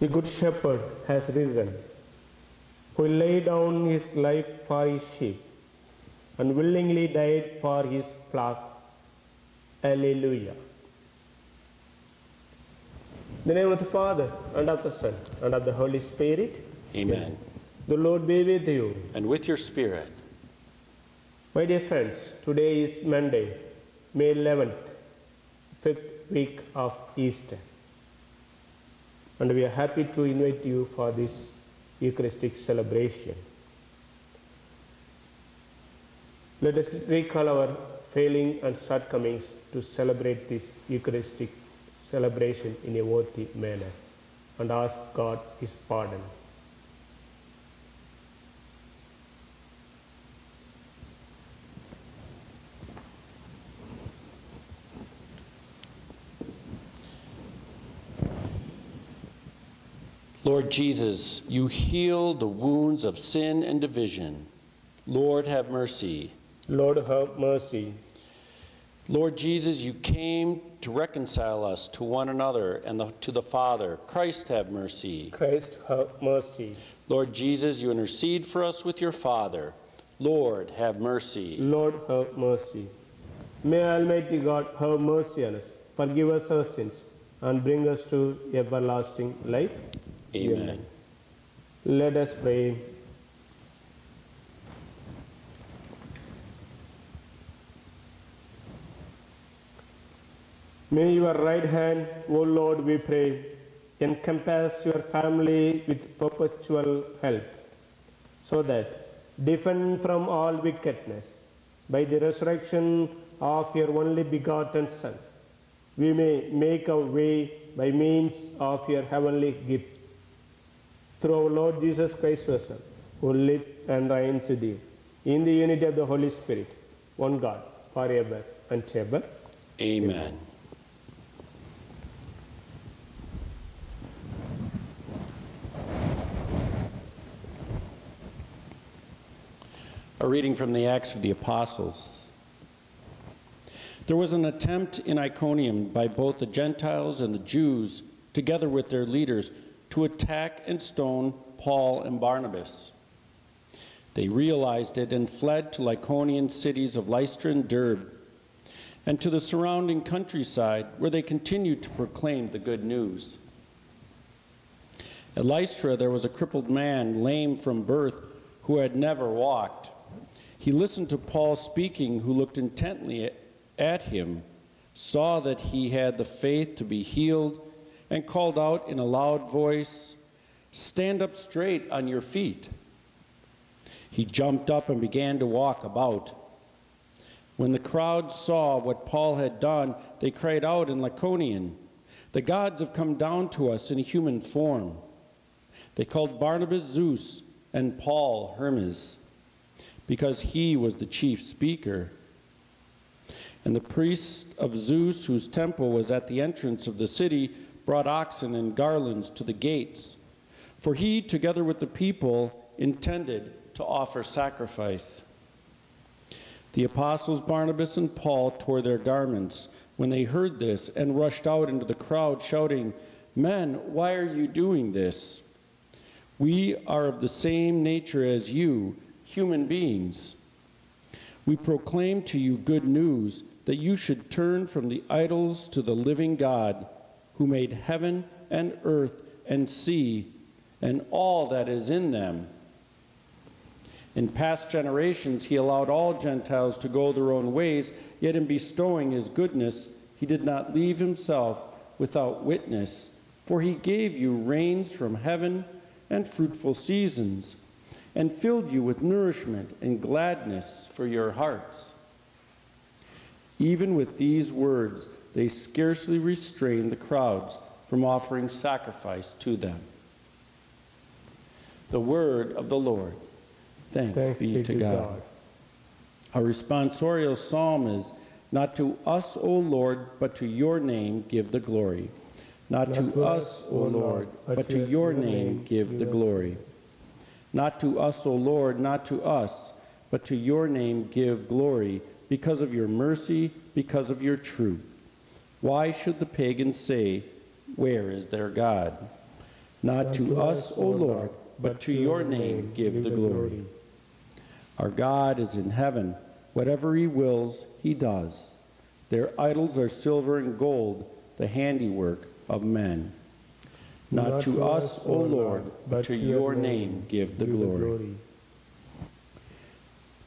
The Good Shepherd has risen, who laid down his life for his sheep and willingly died for his flock. Alleluia. In the name of the Father, and of the Son, and of the Holy Spirit, Amen. the Lord be with you. And with your spirit, My dear friends, today is Monday, May 11th, fifth week of Easter. And we are happy to invite you for this Eucharistic celebration. Let us recall our failing and shortcomings to celebrate this Eucharistic celebration in a worthy manner and ask God His pardon. Lord Jesus, you heal the wounds of sin and division. Lord, have mercy. Lord, have mercy. Lord Jesus, you came to reconcile us to one another and the, to the Father. Christ, have mercy. Christ, have mercy. Lord Jesus, you intercede for us with your Father. Lord, have mercy. Lord, have mercy. May Almighty God have mercy on us, forgive us our sins, and bring us to everlasting life. Amen. Let us pray. May your right hand, O Lord, we pray, encompass your family with perpetual help, so that, defend from all wickedness, by the resurrection of your only begotten Son, we may make our way by means of your heavenly gift through our Lord Jesus Christ, your who lives and reigns with you, in the unity of the Holy Spirit, one God, forever and ever. Amen. A reading from the Acts of the Apostles. There was an attempt in Iconium by both the Gentiles and the Jews, together with their leaders, to attack and stone Paul and Barnabas. They realized it and fled to Lycaonian cities of Lystra and Derbe, and to the surrounding countryside, where they continued to proclaim the good news. At Lystra, there was a crippled man, lame from birth, who had never walked. He listened to Paul speaking, who looked intently at him, saw that he had the faith to be healed, and called out in a loud voice, Stand up straight on your feet. He jumped up and began to walk about. When the crowd saw what Paul had done, they cried out in Lycaonian, The gods have come down to us in human form. They called Barnabas Zeus and Paul Hermes, because he was the chief speaker. And the priest of Zeus, whose temple was at the entrance of the city, brought oxen and garlands to the gates. For he, together with the people, intended to offer sacrifice. The apostles Barnabas and Paul tore their garments when they heard this and rushed out into the crowd, shouting, Men, why are you doing this? We are of the same nature as you, human beings. We proclaim to you good news that you should turn from the idols to the living God, who made heaven and earth and sea and all that is in them. In past generations, he allowed all Gentiles to go their own ways, yet in bestowing his goodness, he did not leave himself without witness, for he gave you rains from heaven and fruitful seasons, and filled you with nourishment and gladness for your hearts. Even with these words, they scarcely restrained the crowds from offering sacrifice to them. The word of the Lord. Thanks, Thanks be, to God. Our responsorial psalm is Not to us, O Lord, but to your name give the glory. Not, to, us, O Lord, but to your name give the glory. Not to us, O Lord, not to us, but to your name give glory, because of your mercy, because of your truth. Why should the pagans say, Where is their God? Not to us, O Lord, but to your name give the glory. Our God is in heaven. Whatever he wills, he does. Their idols are silver and gold, the handiwork of men. Not to us, O Lord, but to your name give the glory.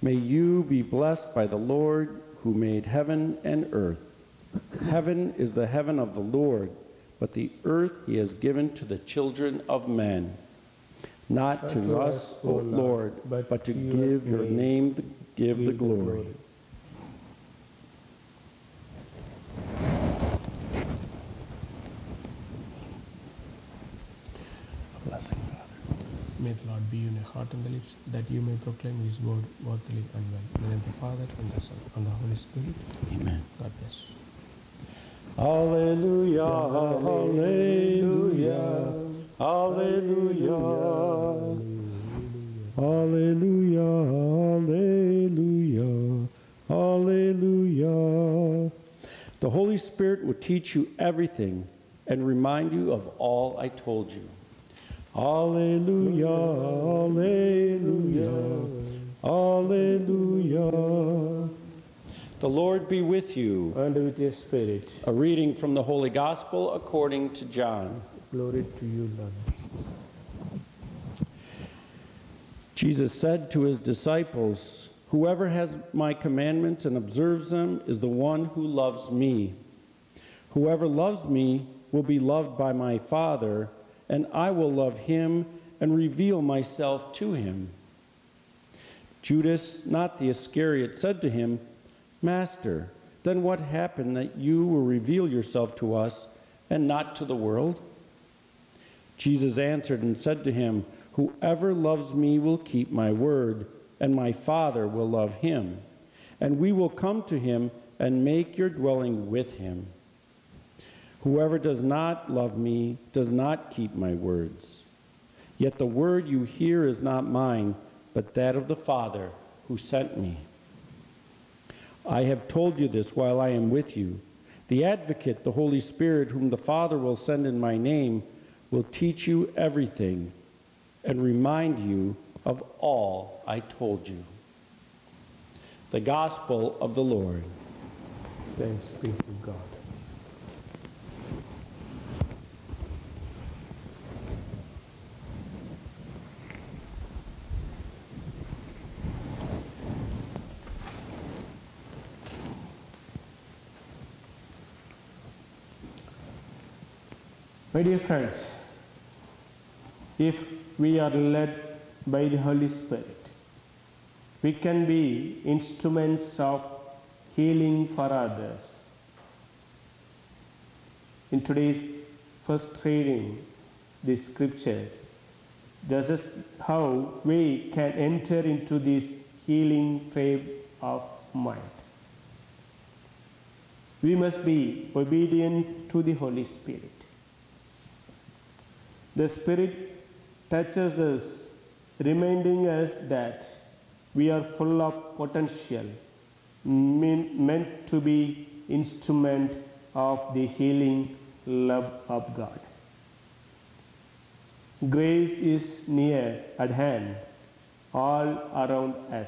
May you be blessed by the Lord who made heaven and earth. Heaven is the heaven of the Lord, but the earth he has given to the children of men. Not to us, O Lord, but to give your name the, give the glory. Blessing, Father. May the Lord be in your heart and the lips, that you may proclaim his word worthily and well. In the name of the Father, and the Son, and the Holy Spirit. Amen. God bless. Hallelujah, hallelujah, hallelujah, hallelujah, hallelujah, hallelujah. The Holy Spirit will teach you everything and remind you of all I told you. Hallelujah, hallelujah, hallelujah. The Lord be with you. And with your spirit, A reading from the Holy Gospel according to John. glory to you, Lord. Jesus said to his disciples, Whoever has my commandments and observes them is the one who loves me. Whoever loves me will be loved by my Father, and I will love him and reveal myself to him. Judas, not the Iscariot, said to him, Master, then what happened that you will reveal yourself to us and not to the world? Jesus answered and said to him, Whoever loves me will keep my word, and my Father will love him, and we will come to him and make your dwelling with him. Whoever does not love me does not keep my words. Yet the word you hear is not mine, but that of the Father who sent me. I have told you this while I am with you. The advocate, the Holy Spirit, whom the Father will send in my name, will teach you everything and remind you of all I told you. The Gospel of the Lord. Thanks be to God. My dear friends, if we are led by the Holy Spirit, we can be instruments of healing for others. In today's first reading, the scripture, this is how we can enter into this healing frame of mind. We must be obedient to the Holy Spirit. The Spirit touches us, reminding us that we are full of potential, mean, meant to be instrument of the healing love of God. Grace is near at hand, all around us.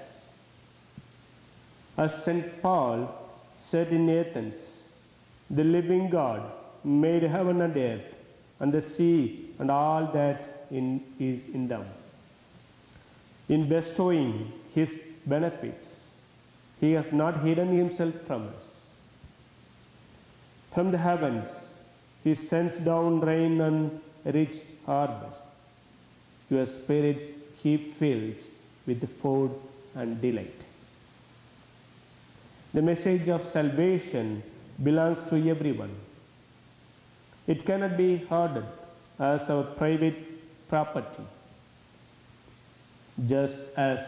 As St. Paul said in Athens, the living God made heaven and earth and the sea and all that in, is in them. In bestowing his benefits, he has not hidden himself from us. From the heavens, he sends down rain and rich harvest. Your spirits he fills with food and delight. The message of salvation belongs to everyone. It cannot be hoarded as our private property. Just as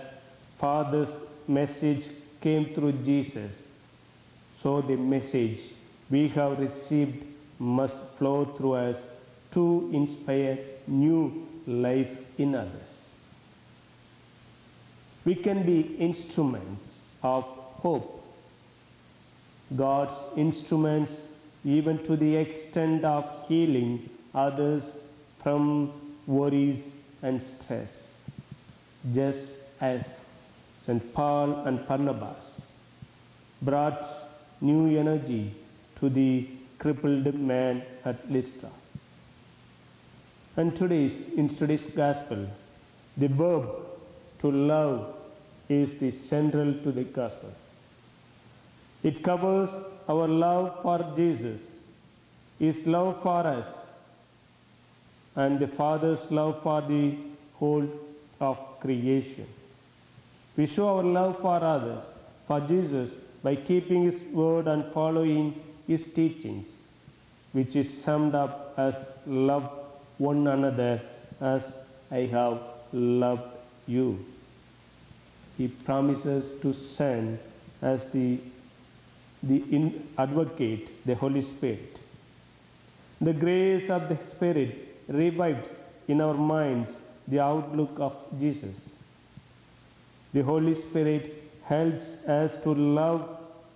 Father's message came through Jesus, so the message we have received must flow through us to inspire new life in others. We can be instruments of hope, God's instruments even to the extent of healing others from worries, and stress, just as St. Paul and Barnabas brought new energy to the crippled man at Lystra. And today's, in today's gospel, the verb to love is the central to the gospel. It covers our love for Jesus, His love for us, and the Father's love for the whole of creation. We show our love for others, for Jesus, by keeping His word and following His teachings, which is summed up as love one another as I have loved you. He promises to send as the, the advocate, the Holy Spirit. The grace of the Spirit revives in our minds the outlook of Jesus. The Holy Spirit helps us to love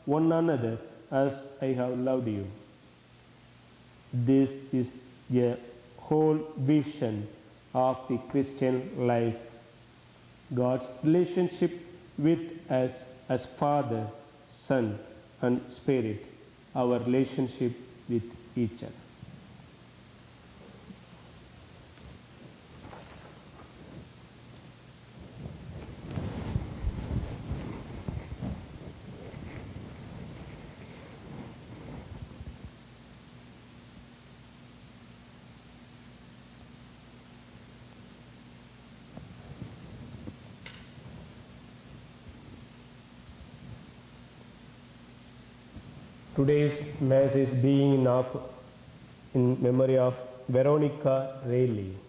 one another as I have loved you. This is the whole vision of the Christian life. God's relationship with us as Father, Son, and Spirit, our relationship with each other. Today's Mass is being of, in memory of Veronica Rayleigh.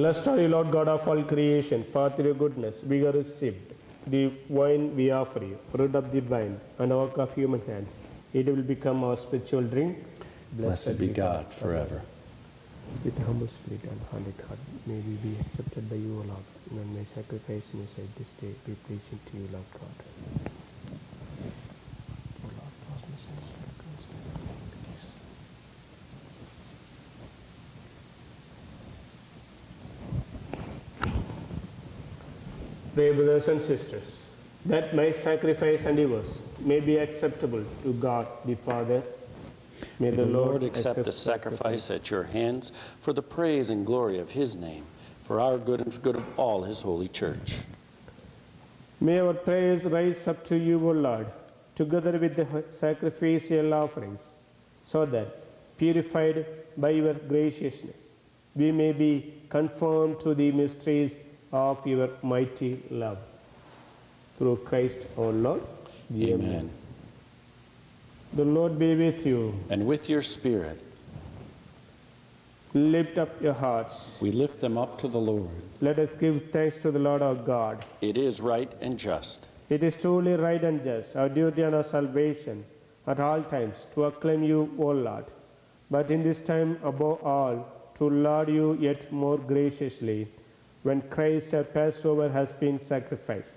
Blessed are you, Lord God of all creation, for through your goodness we have received the wine we offer you, fruit of the vine and work of human hands. It will become our spiritual drink. Blessed be God forever. With humble spirit and hearted heart, may we be accepted by you, O Lord, and may sacrifice in your sight this day be pleasing to you, Lord God. O Lord, cause my sins to be cleansed. Brothers and sisters, that my sacrifice and yours may be acceptable to God the Father. May The Lord accept the sacrifice at your hands for the praise and glory of his name, for our good and for good of all his holy church. May our prayers rise up to you, O Lord, together with the sacrificial offerings, so that, purified by your graciousness, we may be conformed to the mysteries of your mighty love. Through Christ our Lord. Amen. The Lord be with you. And with your spirit, Lift up your hearts. we lift them up to the Lord. Let us give thanks to the Lord our God. It is right and just. It is truly right and just, our duty and our salvation, at all times, to acclaim you, O Lord. But in this time, above all, to laud you yet more graciously, when Christ our Passover has been sacrificed.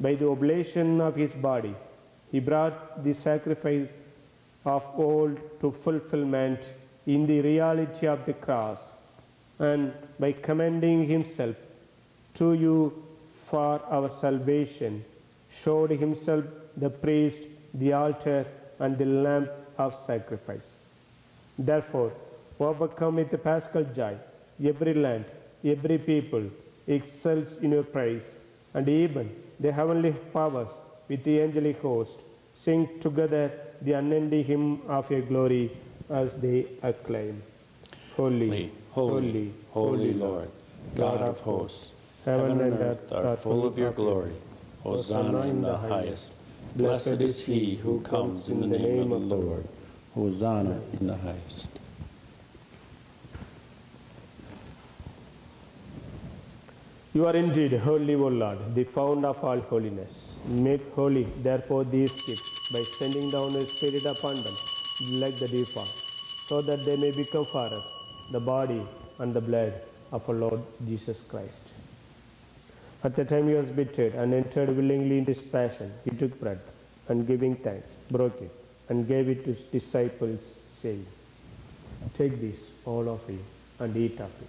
By the oblation of his body, he brought the sacrifice of old to fulfillment in the reality of the cross, and by commending himself to you for our salvation, showed himself the priest, the altar, and the lamp of sacrifice. Therefore, overcome with the paschal joy, every land, every people excels in your praise, and even the heavenly powers with the angelic host sing together the unending hymn of your glory as they acclaim. Holy, Holy, holy, holy Lord, God of hosts, heaven and earth are full of your glory. Hosanna in the highest. Blessed is he who comes in the name of the Lord. Hosanna in the highest. You are indeed holy, O Lord, the fount of all holiness. Make holy, therefore, these gifts by sending down a spirit upon them, like the dew so that they may become for us the body and the blood of our Lord Jesus Christ. At the time he was betrayed and entered willingly into his passion, he took bread and giving thanks, broke it and gave it to his disciples, saying, Take this, all of you, and eat of it,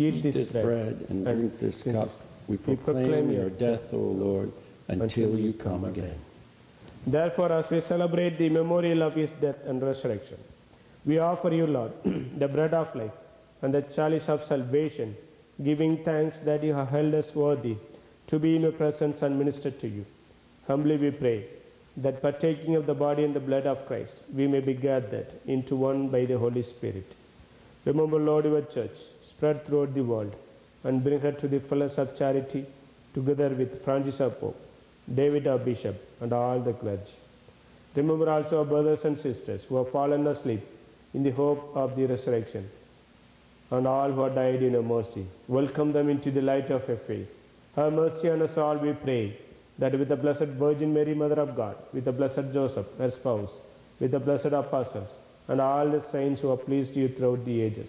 eat this, bread and drink this cup, we proclaim your death, O Lord, until you come again. Therefore, as we celebrate the memorial of his death and resurrection, we offer you, Lord, the bread of life and the chalice of salvation, giving thanks that you have held us worthy to be in your presence and minister to you. Humbly we pray that partaking of the body and the blood of Christ, we may be gathered into one by the Holy Spirit. Remember, Lord, your church spread throughout the world and bring her to the fullness of charity, together with Francis our Pope, David our Bishop, and all the clergy. Remember also our brothers and sisters who have fallen asleep in the hope of the resurrection, and all who have died in your mercy. Welcome them into the light of your face. Have mercy on us all, we pray, that with the Blessed Virgin Mary, Mother of God, with the Blessed Joseph, her spouse, with the blessed apostles, and all the saints who have pleased you throughout the ages,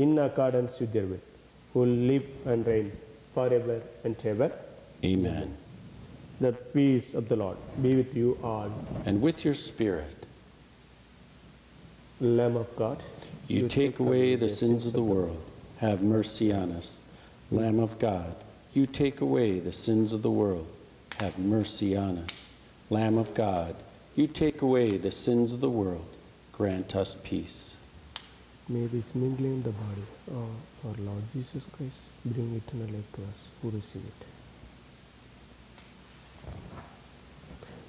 in accordance with your will, who live and reign forever and ever. Amen. The peace of the Lord be with you all. And with your spirit, Lamb of God, you take away the sins of the world. Have mercy on us. Lamb of God, you take away the sins of the world. Have mercy on us. Lamb of God, you take away the sins of the world. Grant us peace. May this mingling in the body. Of our Lord Jesus Christ bring eternal life to us. Who receive it.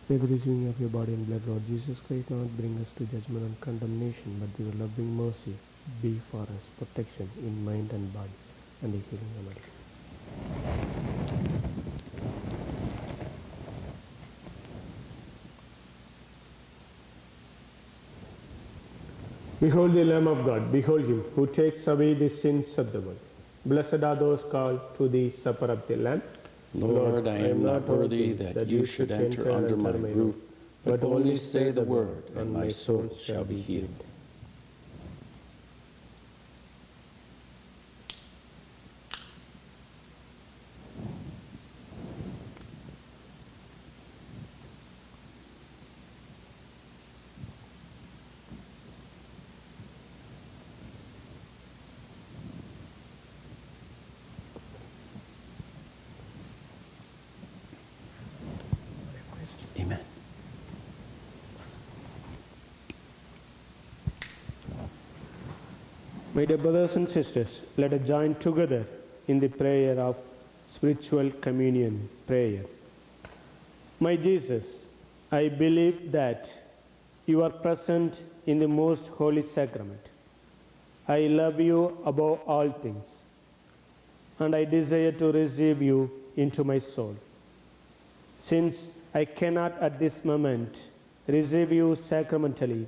May the receiving of your body and blood, Lord Jesus Christ, not bring us to judgment and condemnation, but your loving mercy be for us protection in mind and body, and the healing of our Behold the Lamb of God, behold him who takes away the sins of the world. Blessed are those called to the supper of the Lamb. Lord, I am not worthy that you should enter under my roof, but only say the word, and my soul shall be healed. My dear brothers and sisters, let us join together in the prayer of spiritual communion prayer. My Jesus, I believe that you are present in the most holy sacrament. I love you above all things, and I desire to receive you into my soul. Since I cannot at this moment receive you sacramentally,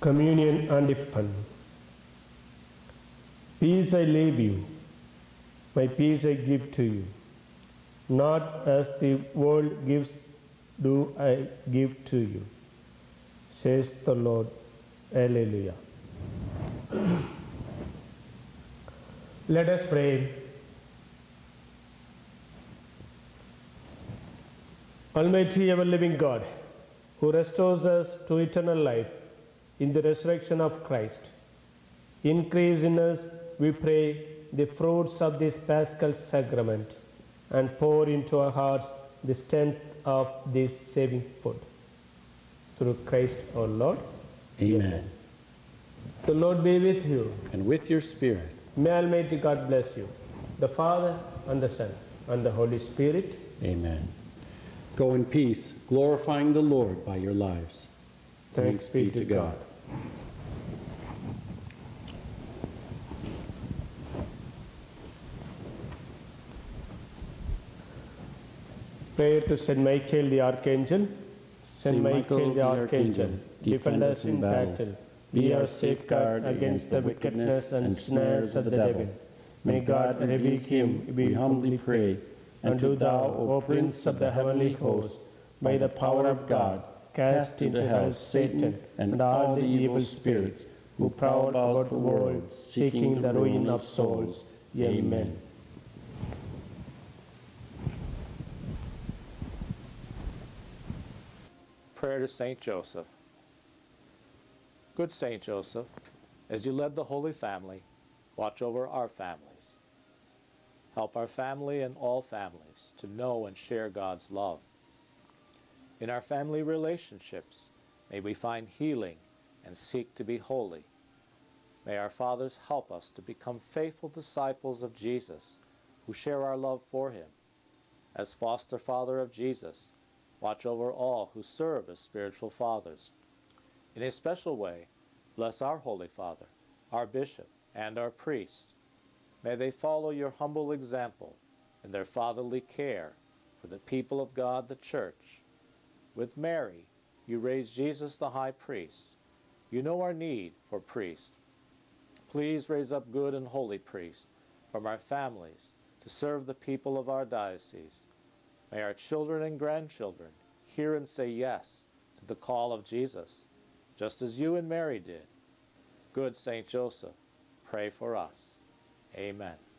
Communion and Peace I leave you, my peace I give to you. Not as the world gives, do I give to you, says the Lord. Alleluia. Let us pray. Almighty ever living God, who restores us to eternal life in the resurrection of Christ, increase in us, we pray, the fruits of this paschal sacrament and pour into our hearts the strength of this saving food. Through Christ our Lord. Amen. The Lord be with you. And with your spirit. May Almighty God bless you, the Father and the Son and the Holy Spirit. Amen. Go in peace, glorifying the Lord by your lives. Thanks, be to God. Prayer to Saint Michael the Archangel. Saint Michael the Archangel, defend us in battle. Be our safeguard against the wickedness and snares of the devil. May God rebuke him, we humbly pray. And do thou, O Prince of the heavenly host, by the power of God, cast into hell Satan and all the evil spirits who prowl about the world, seeking the ruin of souls. Amen. Prayer to Saint Joseph. Good Saint Joseph, as you led the Holy Family, watch over our families. Help our family and all families to know and share God's love. In our family relationships, may we find healing and seek to be holy. May our fathers help us to become faithful disciples of Jesus who share our love for him. As foster father of Jesus, watch over all who serve as spiritual fathers. In a special way, bless our Holy Father, our Bishop, and our priests. May they follow your humble example in their fatherly care for the people of God, the Church. With Mary, you raised Jesus the High Priest. You know our need for priests. Please raise up good and holy priests from our families to serve the people of our diocese. May our children and grandchildren hear and say yes to the call of Jesus, just as you and Mary did. Good Saint Joseph, pray for us. Amen.